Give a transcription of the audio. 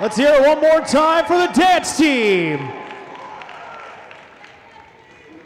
Let's hear it one more time for the dance team.